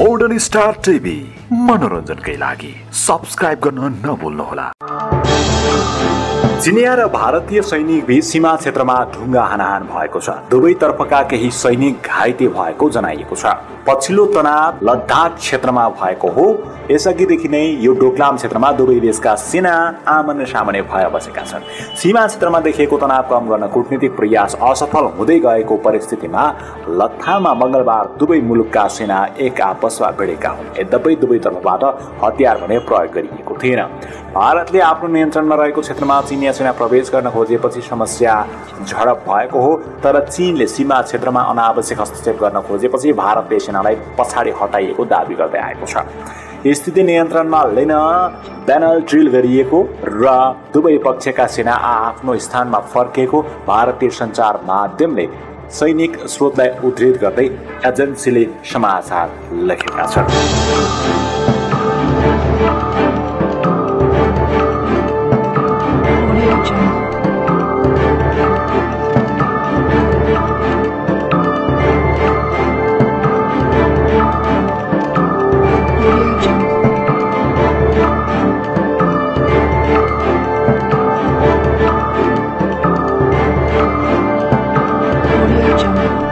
Modern Star TV मनोरञ्जनकै लागि subscribe गर्न नभुल्नुहोला। चिनिया र भारतीय सैनिक बीच सीमा क्षेत्रमा ढुङ्गा हानाहान भएको छ। दुवैतर्फका केही सैनिक घाइते भएको जनाइएको छ। पछिल्लो तनाव लद्दाख क्षेत्रमा भएको हो। यसअघिदेखि नै यो डोक्लाम क्षेत्रमा दुवै देशका सेना आमने सामने भएर बसेका छन्। सीमा क्षेत्रमा देखिएको तनाव कम गर्न कूटनीतिक प्रयास असफल हुँदै गएको परिस्थितिमा लत्थामा मङ्गलबार दुवै मुलुकका सेना एक आपसमा भिडेका हुन्। यद्यपि दुवैतर्फबाट हतियार भने प्रयोग गरिएको थिएन। भारतले आफ्नो नियन्त्रणमा रहेको क्षेत्रमा चिनिया सेना प्रवेश गर्न खोजेपछि समस्या झडप भएको हो तर चिनले सीमा क्षेत्रमा अनावश्यक हस्तक्षेप गर्न खोजेपछि भारतले सेनालाई पछाडि हटाइएको दावी गर्दै आएको छ। स्थिति नियन्त्रणमा लिन ब्यानल ड्रिल गरिएको र दुवै पक्षका सेना आफ्नो स्थानमा फर्किएको भारतीय सञ्चार माध्यमले सैनिक स्रोतलाई उद्धृत गर्दै एजेन्सीले समाचार लेखेका छन्। 我也这么。